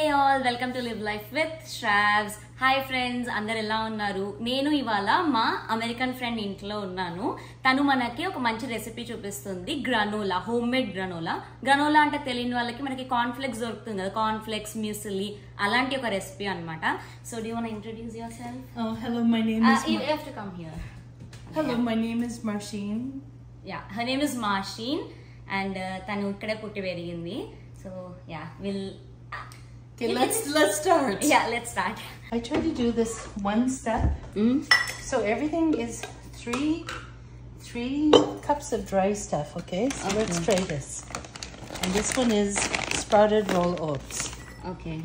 Hey all welcome to live life with Sravs hi friends అందరు ఎలా ఉన్నారు? నేను ఇవాళ మా అమెరికన్ ఫ్రెండ్ ఇంట్లో ఉన్నాను. తను మనకి ఒక మంచి రెసిపీ చూపిస్తుంది. Granola homemade granola granola అంటే తెలియని వాళ్ళకి మనకి కాన్ఫ్లెక్స్ దొరుకుతుంది కదా. కాన్ఫ్లెక్స్ మ్యూసిలీ అలాంటి ఒక రెసిపీ అన్నమాట. So do want introduce yourself is. You Mar- have to come here hello, my name is Marcine. Yeah her name is Marcine and తను ఇక్కడే పుట్టి పెరిగింది. So yeah will Okay, let's let's start. Yeah, let's start. I try to do this one step. Mm. So everything is three three cups of dry stuff, okay? So okay. let's try this. And this one is sprouted roll oats. Okay.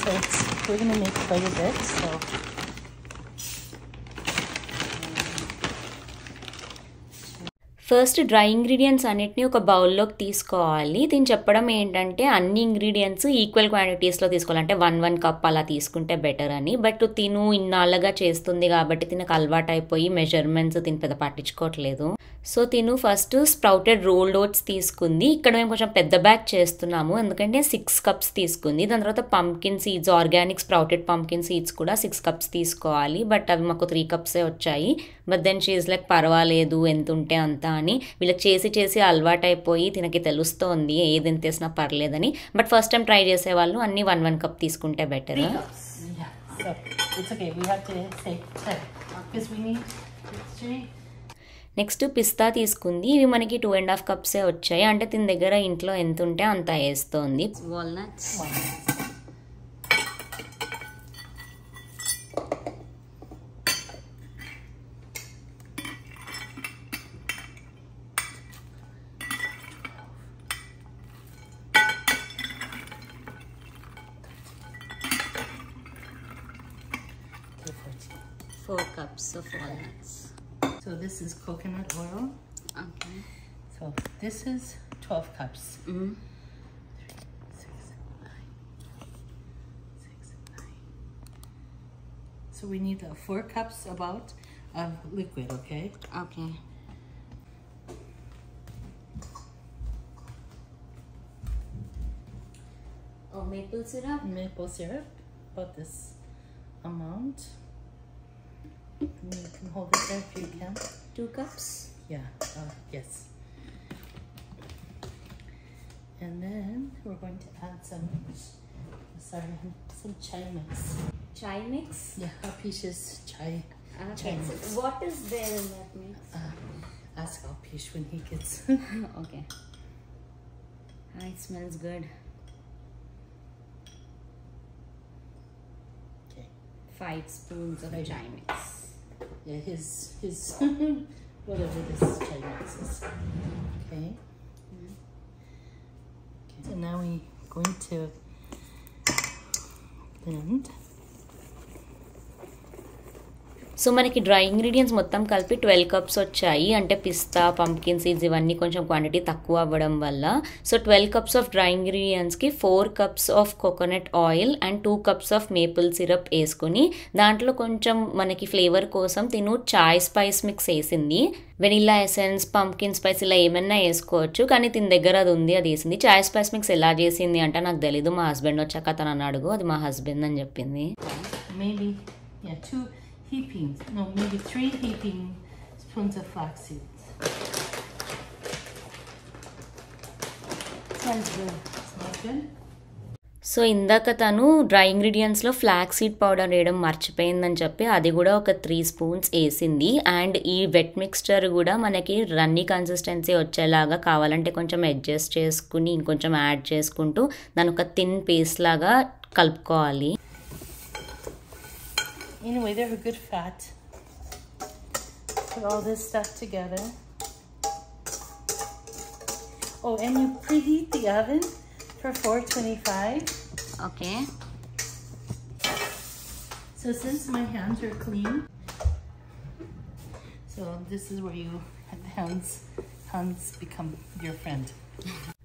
So we're gonna make quite a bit, so first dry ingredients అన్నిటిని ఒక బౌల్లోకి తీసుకోవాలి. దీని చెప్పడం ఏంటంటే అన్ని ingredients equal క్వాంటిటీస్లో తీసుకోవాలి. అంటే వన్ వన్ కప్ అలా తీసుకుంటే బెటర్ అని. బట్ తిను ఇన్నాళ్ళగా చేస్తుంది కాబట్టి తినకు అలవాటు అయిపోయి మెజర్మెంట్స్ తిని పెద్ద పట్టించుకోవట్లేదు. సో తిను ఫస్ట్ స్ప్రౌటెడ్ రోల్డ్ ఓట్స్ తీసుకుంది. ఇక్కడ మేము కొంచెం పెద్ద బ్యాగ్ చేస్తున్నాము. ఎందుకంటే సిక్స్ కప్స్ తీసుకుంది. దాని తర్వాత pumpkin seeds organic sprouted pumpkin seeds కూడా సిక్స్ కప్స్ తీసుకోవాలి. బట్ అవి మాకు త్రీ కప్సే వచ్చాయి. బట్ దెన్ షీజ్ లైక్ పర్వాలేదు ఎంత ఉంటే అంత అని. వీళ్ళకి చేసి చేసి అలవాటు అయిపోయి తినకి తెలుస్తోంది. ఏది ఎంత వేసినా పర్లేదని. బట్ ఫస్ట్ టైం ట్రై చేసే వాళ్ళు అన్ని వన్ వన్ కప్ తీసుకుంటే better so it's okay. We have to say because we need three. Next పిస్తా తీసుకుంది. ఇవి మనకి టూ అండ్ హాఫ్ కప్సే వచ్చాయి. అంటే దీని దగ్గర ఇంట్లో ఎంత ఉంటే అంత వేస్తోంది. Walnuts Okay, 14. Four cups of walnuts So this is coconut oil. Okay. So this is 12 cups. Mm -hmm. So we need uh, four cups about of liquid, okay? Okay. Oh, maple syrup? Maple syrup, about this amount. You can hold it there if you can. Two cups? Yeah, uh, yes. And then we're going to add some, sorry, some chai mix. Chai mix? Yeah, our ah, chai. Okay, chai mix. So what is there in that mix? Uh, ask Alpish when he gets. okay. Ah, it smells good. Okay. Five spoons of chai mix. Yeah, his his whatever this mix is. Okay. Okay. So now we're going to blend. So మనకి dry ingredients మొత్తం కలిపి twelve cups వచ్చాయి. అంటే పిస్తా pumpkin seeds ఇవన్నీ కొంచెం quantity తక్కువ అవ్వడం వల్ల. So twelve cups of dry ఇంగ్రీడియంట్స్కి four cups of coconut oil and two cups of maple syrup వేసుకుని దాంట్లో కొంచెం మనకి ఫ్లేవర్ కోసం తిను చాయ్ స్పైస్ మిక్స్ వేసింది. వెనిల్లా ఎసెన్స్ పంకిన్ స్పైస్ ఇలా ఏమైనా వేసుకోవచ్చు. కానీ దీని దగ్గర అది ఉంది అది వేసింది. చాయ్ స్పైస్ మిక్స్ ఎలా చేసింది అంటే నాకు తెలీదు. మా హస్బెండ్ వచ్చాక తను అని అడుగు. అది మా హస్బెండ్ అని చెప్పింది. Maybe heaping. No maybe three heaping spoons of flax seeds so ఇందాక తను డ్రై ఇంగ్రీడియంట్స్లో ఫ్లాక్ సీడ్ పౌడర్ వేయడం మర్చిపోయిందని చెప్పి అది కూడా ఒక త్రీ స్పూన్స్ వేసింది. అండ్ ఈ వెట్ మిక్స్చర్ కూడా మనకి రన్నీ కన్సిస్టెన్సీ వచ్చేలాగా కావాలంటే కొంచెం అడ్జస్ట్ చేసుకుని ఇంకొంచెం యాడ్ చేసుకుంటూ దాని ఒక థిన్ పేస్ట్ లాగా కలుపుకోవాలి. Anyway they're a good fat. Put all this stuff together. Oh and you preheat the oven for 425 Okay. so since my hands are clean so this is where you have hands hands become your friend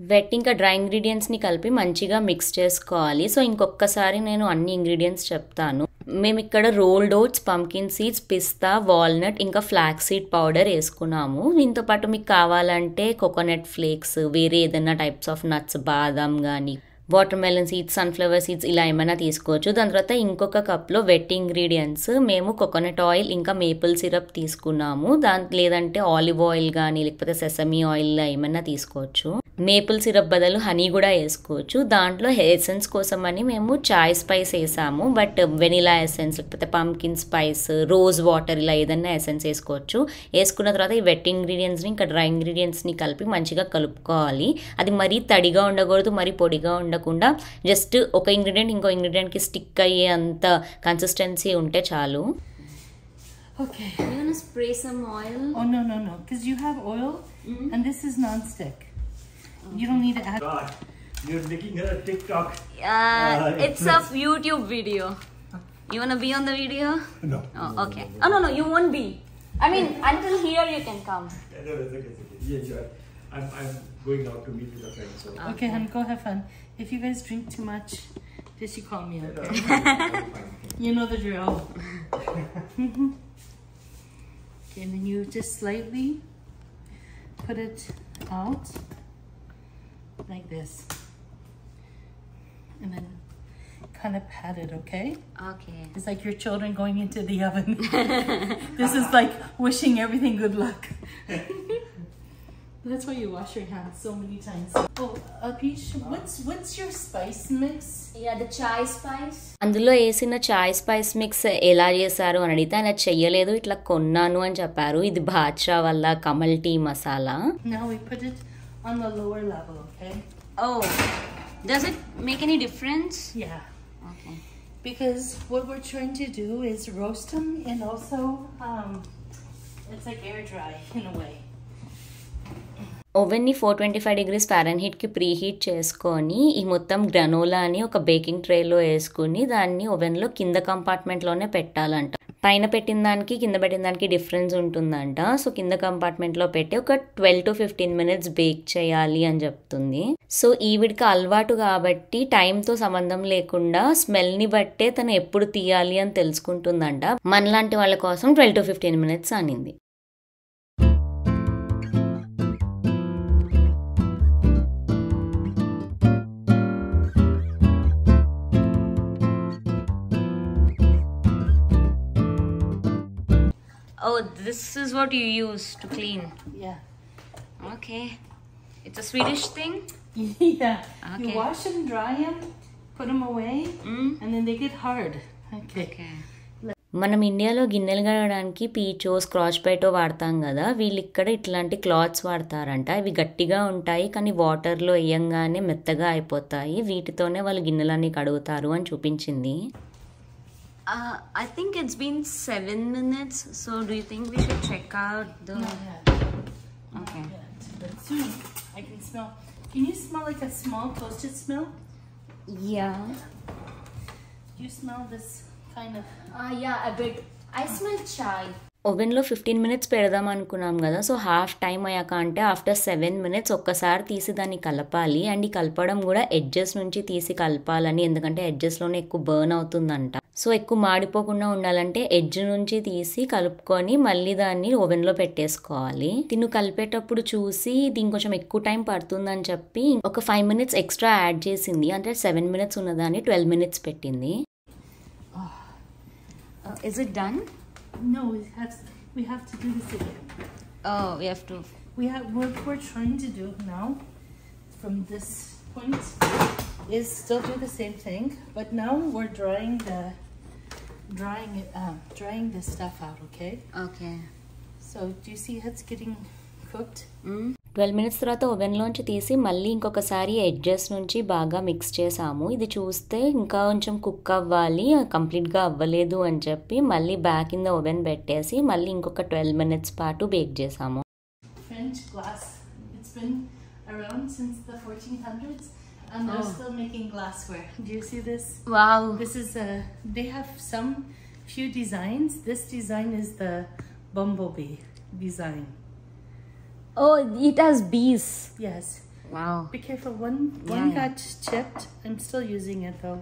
wet ఇంకా dry ఇంగ్రీడియంట్స్ని కలిపి మంచిగా mix చేసుకోవాలి. So ఇంకొకసారి నేను అన్ని ingredients చెప్తాను. మేము ఇక్కడ రోల్డ్ ఓట్స్ పంకిన్ సీడ్స్ పిస్తా వాల్నట్ ఇంకా ఫ్లాక్ సీడ్ పౌడర్ వేసుకున్నాము. దీంతో పాటు మీకు కావాలంటే కోకోనట్ ఫ్లేక్స్ వేరే ఏదైనా టైప్స్ ఆఫ్ నట్స్ బాదం కానీ watermelon seeds sunflower seeds ఇలా ఏమైనా తీసుకోవచ్చు. దాని తర్వాత ఇంకొక కప్లో వెట్ ఇంగ్రీడియంట్స్ మేము కోకోనట్ ఆయిల్ ఇంకా మేపుల్ సిరప్ తీసుకున్నాము. దాని లేదంటే ఆలివ్ ఆయిల్ కానీ లేకపోతే సెసమీ ఆయిల్ ఏమైనా తీసుకోవచ్చు. మేపుల్ సిరప్ బదులు హనీ కూడా వేసుకోవచ్చు. దాంట్లో ఎసెన్స్ కోసం అని మేము చాయ్ స్పైస్ వేసాము. బట్ వెనిలా ఎసెన్స్ లేకపోతే పంకిన్ స్పైస్ రోజ్ వాటర్ ఇలా ఏదైనా ఎసెన్స్ వేసుకోవచ్చు. వేసుకున్న తర్వాత ఈ వెట్ ఇంగ్రీడియంట్స్ని ఇంకా డ్రై ఇంగ్రీడియంట్స్ని కలిపి మంచిగా కలుపుకోవాలి. అది మరీ తడిగా ఉండకూడదు మరీ పొడిగా ఉండకుండా జస్ట్ ఒక ఇంగ్రీడియంట్ ఇంకో ఇంగ్రీడియంట్కి స్టిక్ అయ్యే అంత కన్సిస్టెన్సీ ఉంటే చాలు. Okay. Spray some oil Oh no no no, because you have oil, and this is non-stick. You don't need to add. God, you're making her a TikTok. Uh, it's a YouTube video. You wanna be on the video? No. Oh, okay. Oh no no, you won't be. I mean, until here you can come. No, no, it's okay, it's okay. Yeah, sure. I'm, I'm going out to meet with a friend, so. Okay, honey, go have fun. If you guys drink too much, just you call me. Okay? you know the drill. okay, and then you just slightly put it out like this, and then kind of pat it. Okay. Okay. It's like your children going into the oven. this is like wishing everything good luck. That's why you wash your hands so many times. Oh, uh, Peach, what's what's your spice mix? Yeah, the chai spice. అందులో వేసిన చాయ్ spice mix ఎలా చేశారు అని అడిగితే ఆయన చెయ్యలేదు ఇట్లా కొన్నాను అని చెప్పారు ఇది బాద్షా వల్ల Kamal tea masala Now we put it on the lower level, okay? Oh does it make any difference Yeah, okay because what we're trying to do is roast them and also um, it's like air dry in a way. ఓవెన్ని four twenty five డిగ్రీస్కి preheat చేసుకొని ఈ మొత్తం గ్రనోలాని ఒక baking ట్రేలో వేసుకుని దాన్ని ఓవెన్లో కింద కంపార్ట్మెంట్లోనే పెట్టాలంట పైన పెట్టిన దానికి కింద పెట్టిన దానికి డిఫరెన్స్ ఉంటుందంట. సో కింద కంపార్ట్మెంట్లో పెట్టి ఒక twelve to fifteen minutes bake చేయాలి అని చెప్తుంది. సో ఈవిడికి అలవాటు కాబట్టి టైంతో సంబంధం లేకుండా స్మెల్ని బట్టే తను ఎప్పుడు తీయాలి అని తెలుసుకుంటుందంట. మనలాంటి వాళ్ళ కోసం ట్వెల్వ్ టు ఫిఫ్టీన్ మినిట్స్ అనింది. Oh, this is what you use to clean. Yeah. Okay. It's a Swedish thing. yeah. Okay. You wash them, dry them, put them away, Mm. and then they get hard. Okay. Okay. మనం ఇండియాలో గిన్నెలు కడగడానికి పీచో scratch బైటో వాడతాం కదా వీళ్ళు ఇక్కడ ఇట్లాంటి clothes వాడతారంట ఇవి గట్టిగా ఉంటాయి కానీ వాటర్లో వేయంగానే మెత్తగా అయిపోతాయి వీటితోనే వాళ్ళు గిన్నెలన్నీ కడుగుతారు అని చూపించింది I think it's been seven minutes so do you think we should check out the Not yet. Okay But soon I can smell. Can you smell like a small toasted smell? Yeah You smell this kind of. Yeah a bit i smell chai ఓవెన్లో fifteen minutes పెడదాం అనుకున్నాం కదా so half time అయ్యాక అంటే after seven minutes ఒక్కసారి తీసి దాన్ని కలపాలి అండ్ ఈ కలపడం కూడా ఎడ్జెస్ నుంచి తీసి కలపాలని ఎందుకంటే ఎడ్జెస్లోనే ఎక్కువ బర్న్ అవుతుందంట సో ఎక్కువ మాడిపోకుండా ఉండాలంటే ఎడ్జ్ నుంచి తీసి కలుపుకొని మళ్ళీ దాన్ని ఓవెన్లో పెట్టేసుకోవాలి. తిను కలిపేటప్పుడు చూసి దీని కొంచెం ఎక్కువ టైం పడుతుందని చెప్పి ఒక ఫైవ్ మినిట్స్ ఎక్స్ట్రా యాడ్ చేసింది. అంటే సెవెన్ మినిట్స్ ఉన్నదాన్ని ట్వెల్వ్ మినిట్స్ పెట్టింది. Is it done No, we have we have to do this again. Oh, we have to. We have what we're trying to do now, from this point, is still do the same thing, but now we're drying the drying it um, drying this stuff out. Okay. Okay. So do you see how it's getting cooked? Twelve minutes తర్వాత ఓవెన్లోంచి తీసి మళ్ళీ ఇంకొకసారి edges నుంచి బాగా mix చేసాము ఇది చూస్తే ఇంకా కొంచెం కుక్ అవ్వాలి కంప్లీట్గా అవ్వలేదు అని చెప్పి మళ్ళీ బ్యాక్ ఇన్ ద ఓవెన్ పెట్టేసి మళ్ళీ ఇంకొక ట్వెల్వ్ మినిట్స్ పాటు బేక్ చేసాము French glass. It's been around since the 1400s, and they're Oh. still making glassware. Do you see this? Wow This is a. They have some few designs. This design is the bumblebee design. Oh it has bees Yes. Wow Be careful. One one got chipped. I'm still using it though.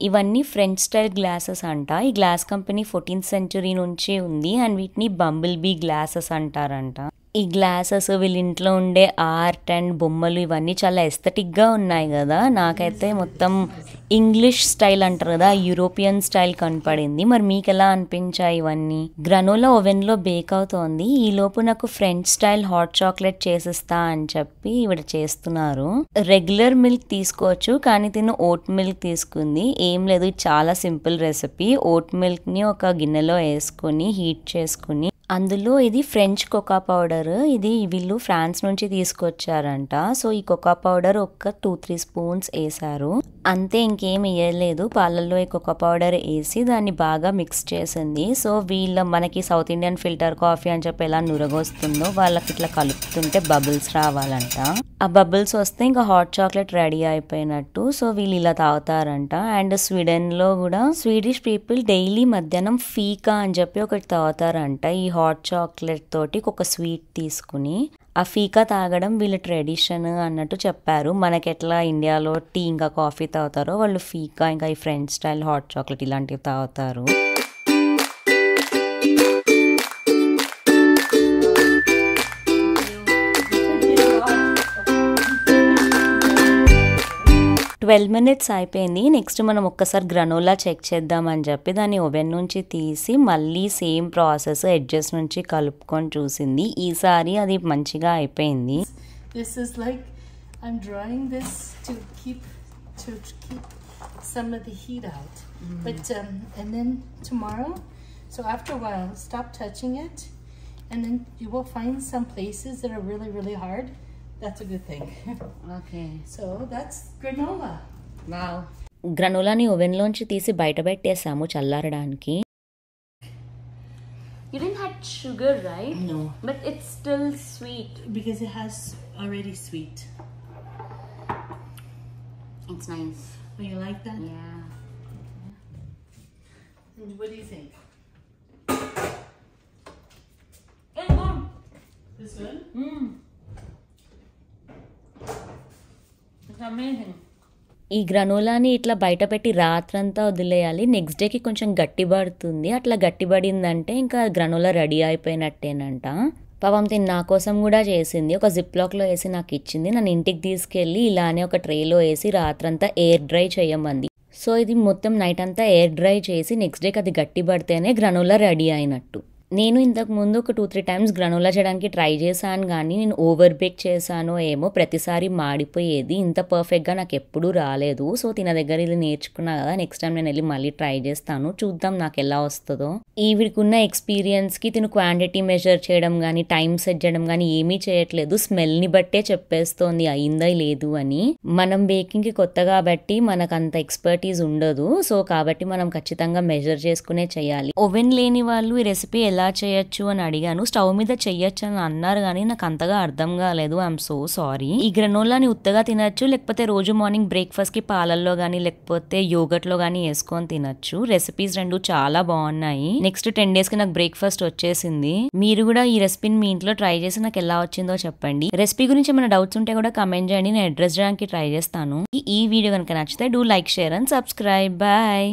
ఇవన్నీ French style glasses అంట ఈ glass company fourteenth century నుంచే ఉంది and వీటిని Bumble be glasses అంటారంట ఈ glasses వీళ్ళ ఇంట్లో ఉండే ఆర్ట్ అండ్ బొమ్మలు ఇవన్నీ చాలా ఎస్థెటిక్గా ఉన్నాయి కదా. నాకైతే మొత్తం ఇంగ్లీష్ స్టైల్ అంటారు కదా యూరోపియన్ స్టైల్ కనపడింది. మరి మీకు ఎలా అనిపించాయి ఇవన్నీ? గ్రనోలా ఓవెన్లో బేక్ అవుతోంది. ఈ లోపు నాకు ఫ్రెంచ్ స్టైల్ హాట్ చాక్లెట్ చేసిస్తా అని చెప్పి ఇవిడ చేస్తున్నారు. రెగ్యులర్ మిల్క్ తీసుకోవచ్చు కానీ తిను ఓట్ మిల్క్ తీసుకుంది. ఏం లేదు చాలా సింపుల్ రెసిపీ. ఓట్ మిల్క్ని ఒక గిన్నెలో వేసుకొని హీట్ చేసుకుని అందులో ఇది ఫ్రెంచ్ కోకా పౌడర్ ఇది వీళ్ళు ఫ్రాన్స్ నుంచి తీసుకొచ్చారంట. సో ఈ కోకా పౌడర్ ఒక టూ త్రీ స్పూన్స్ వేసారు అంతే ఇంకేం వేయలేదు. పాలల్లో ఈ కోకా పౌడర్ వేసి దాన్ని బాగా మిక్స్ చేసింది. సో వీళ్ళ మనకి సౌత్ ఇండియన్ ఫిల్టర్ కాఫీ అని చెప్పి ఎలా నురగొస్తుందో వాళ్ళకి ఇట్లా కలుపుతుంటే బబుల్స్ రావాలంట. ఆ బబుల్స్ వస్తే ఇంకా హాట్ చాక్లెట్ రెడీ అయిపోయినట్టు. సో వీళ్ళు ఇలా తాగుతారంట. అండ్ స్వీడన్లో కూడా స్వీడిష్ పీపుల్ డైలీ మధ్యాహ్నం ఫీకా అని చెప్పి ఒకటి తాగుతారంట. ఈ హాట్ చాక్లెట్ తోటి ఒక స్వీట్ తీసుకుని ఆ ఫీకా తాగడం వీళ్ళ ట్రెడిషన్ అన్నట్టు చెప్పారు. మనకి ఎట్లా ఇండియాలో టీ ఇంకా కాఫీ తాగుతారో వాళ్ళు ఫీకా ఇంకా ఈ ఫ్రెంచ్ స్టైల్ హాట్ చాక్లెట్ ఇలాంటివి తాగుతారు. ట్వెల్వ్ మినిట్స్ అయిపోయింది. నెక్స్ట్ మనం ఒక్కసారి గ్రనోలా చెక్ చేద్దామని చెప్పి దాన్ని ఓవెన్ నుంచి తీసి మళ్ళీ సేమ్ ప్రాసెస్ అడ్జస్ట్ నుంచి కలుపుకొని చూసింది. ఈసారి అది మంచిగా అయిపోయింది. This is like I'm drawing this to keep to keep but and then tomorrow so after stop touching it and then you will places hard That's a good thing. Okay so that's granola. Wow గ్రనోలాని ఓవెన్లోంచి తీసి బయట పెట్టేసాము చల్లారడానికి You didn't have sugar, right? No, But it's still sweet. because it has already sweet. It's nice. Oh, you like that? Yeah. And what do you think? This one? It's ఈ గ్రనోలాని ఇట్లా బయట పెట్టి రాత్రంతా వదిలేయాలి. నెక్స్ట్ డేకి కొంచెం గట్టిపడుతుంది అట్లా గట్టిపడిందంటే ఇంకా గ్రనోలా రెడీ అయిపోయినట్టేనంట. పాపం తిని నా కోసం కూడా చేసింది. ఒక జిప్ లాక్లో వేసి నాకు ఇచ్చింది. నన్ను ఇంటికి తీసుకెళ్ళి ఇలానే ఒక ట్రేలో వేసి రాత్రంతా ఎయిర్ డ్రై చేయమంది. సో ఇది మొత్తం నైట్ అంతా ఎయిర్ డ్రై చేసి నెక్స్ట్ డేకి అది గట్టి పడితేనే గ్రనోలా రెడీ అయినట్టు. నేను ఇంతకు ముందు ఒక టూ త్రీ టైమ్స్ గ్రనోలా చేయడానికి ట్రై చేశాను కానీ నేను ఓవర్ బేక్ చేశానో ఏమో ప్రతిసారి మాడిపోయేది. ఇంత పర్ఫెక్ట్గా నాకు ఎప్పుడూ రాలేదు. సో తిన దగ్గర ఇది నేర్చుకున్నా కదా నెక్స్ట్ టైం నేను వెళ్ళి మళ్ళీ ట్రై చేస్తాను. చూద్దాం నాకు ఎలా వస్తుందో. ఈవిడికున్న ఎక్స్పీరియన్స్కి తిను క్వాంటిటీ మెజర్ చేయడం కానీ టైం సెట్ చేయడం కానీ ఏమీ చేయట్లేదు. స్మెల్ని బట్టే చెప్పేస్తోంది. అయిందా లేదు అని. మనం బేకింగ్కి కొత్త కాబట్టి మనకు అంత ఎక్స్పర్టీస్ ఉండదు. సో కాబట్టి మనం ఖచ్చితంగా మెజర్ చేసుకునే చేయాలి. ఓవెన్ లేని వాళ్ళు ఈ రెసిపీ ఎలా చేయొచ్చు అని అడిగాను. స్టవ్ మీద చెయ్యొచ్చు అని అన్నారు కానీ నాకు అంతగా అర్థం కాలేదు. ఐఎమ్ సో సారీ ఈ గ్రనోలాని ఉత్తగా తినచ్చు లేకపోతే రోజు మార్నింగ్ బ్రేక్ఫాస్ట్కి పాలల్లో కానీ లేకపోతే యోగట్లో వేసుకొని తినచ్చు. రెసిపీస్ రెండు చాలా బాగున్నాయి. నెక్స్ట్ టెన్ డేస్కి నాకు బ్రేక్ఫాస్ట్ వచ్చేసింది. మీరు కూడా ఈ రెసిపీని మీ ఇంట్లో ట్రై చేసి నాకు ఎలా వచ్చిందో చెప్పండి. రెసిపీ గురించి ఏమైనా డౌట్స్ ఉంటే కూడా కమెంట్ చేయండి. నేను అడ్రస్ చేయడానికి ట్రై చేస్తాను. ఈ వీడియో కనుక నచ్చితే do like share and subscribe. Bye.